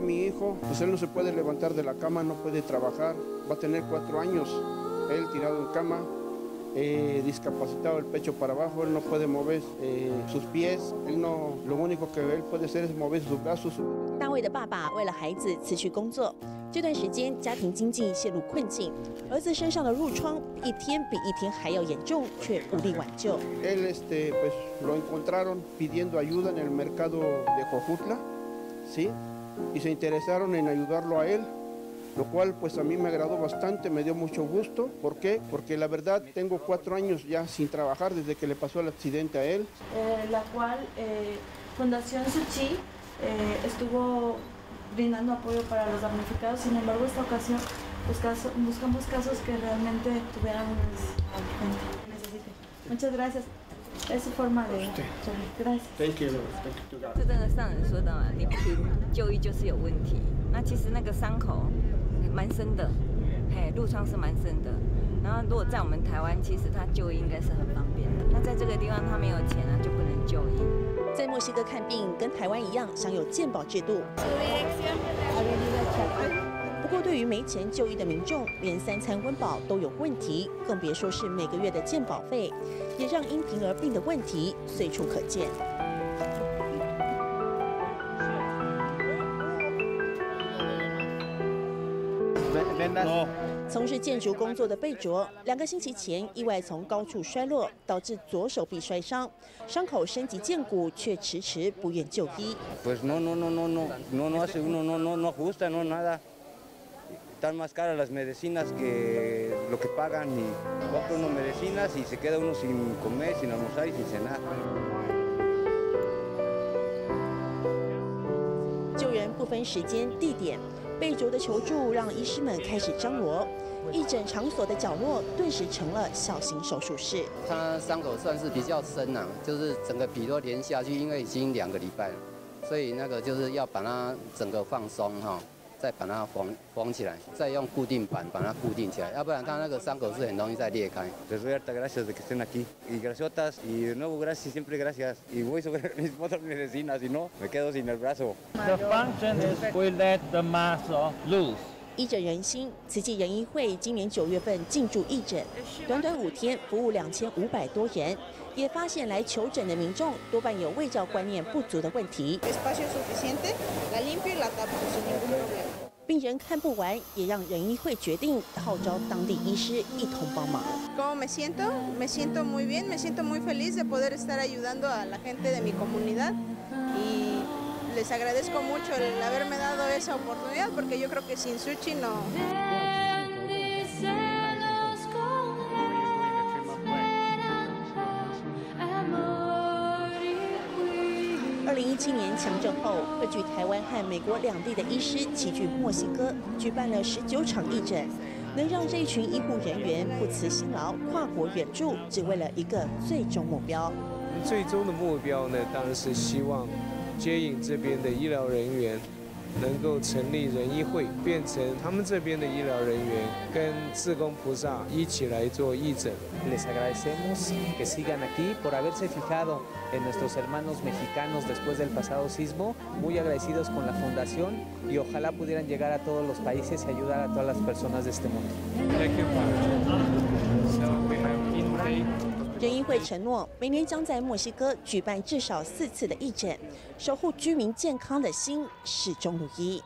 mi hijo, pues él no se puede levantar de la cama, no puede trabajar, va a tener cuatro años, él tirado en cama, eh, discapacitado el pecho para abajo, él no puede mover eh, sus pies, él no, lo único que él puede hacer es mover sus brazos. 大卫的爸爸为了孩子辞去工作，这段时间家庭经济陷入困境，儿子身上的褥疮一天比一天还要严重，却无力挽救。Él este, pues, lo encontraron pidiendo ayuda en el mercado de Jojutla, ¿Sí? Y se interesaron en ayudarlo a él, lo cual pues a mí me agradó bastante, me dio mucho gusto. ¿Por qué? Porque la verdad tengo cuatro años ya sin trabajar desde que le pasó el accidente a él. Eh, la cual eh, Fundación Suchi eh, estuvo brindando apoyo para los damnificados, sin embargo esta ocasión pues, buscamos casos que realmente tuvieran necesite. Muchas gracias. Es su forma de gracias. Thank you. Thank you. 这真的上人说的嘛，你不听就医就是有问题。那其实那个伤口蛮深的，嘿，褥疮是蛮深的。然后如果在我们台湾，其实他就医应该是很方便的。那在这个地方他没有钱啊，就不能就医。在墨西哥看病跟台湾一样，享有健保制度。对于没钱就医的民众，连三餐温饱都有问题，更别说是每个月的健保费，也让因贫而病的问题随处可见。从事建筑工作的贝卓，两个星期前意外从高处摔落，导致左手臂摔伤，伤口升级见骨，却迟迟不愿就医。Están más caras las medicinas que lo que pagan y compra uno medicinas y se queda uno sin comer, sin almorzar y sin cenar. 救援不分时间地点。贝卓的求助让医师们开始张罗，义诊场所的角落顿时成了小型手术室。他伤口算是比较深呐，就是整个皮都连下去，因为已经两个礼拜了，所以那个就是要把它整个放松哈。再把它缝缝起来，再用固定板把它固定起来，要不然它那个伤口是很容易再裂开。Les doy hartas gracias de que estén aquí y graciotas y de nuevo gracias siempre gracias y voy sobre mis otras medicinas si no me quedo sin el brazo. The function is we let the muscle loose. 义诊人心，慈济仁医会今年九月份进驻义诊，短短五天服务两千五百多人，也发现来求诊的民众多半有卫教观念不足的问题。病人看不完，也让仁医会决定号召当地医师一同帮忙。Les agradezco mucho el haberme dado esa oportunidad porque yo creo que sin Suchi no. 二零一七年强震后，汇聚台湾和美国两地的医师齐聚墨西哥，举办了十九场义诊，能让这一群医护人员不辞辛劳，跨国援助，只为了一个最终目标。最终的目标呢，当然是希望。接引这边的医疗人员能够成立仁医会，变成他们这边的医疗人员跟自贡菩萨一起来做义诊。Les agradecemos que sigan aquí por haberse fijado en nuestros hermanos mexicanos después del pasado sismo. Muy agradecidos con la fundación y ojalá pudieran llegar a todos los países y ayudar a todas las personas de este mundo. 人议会承诺，每年将在墨西哥举办至少四次的义诊，守护居民健康的心始终如一。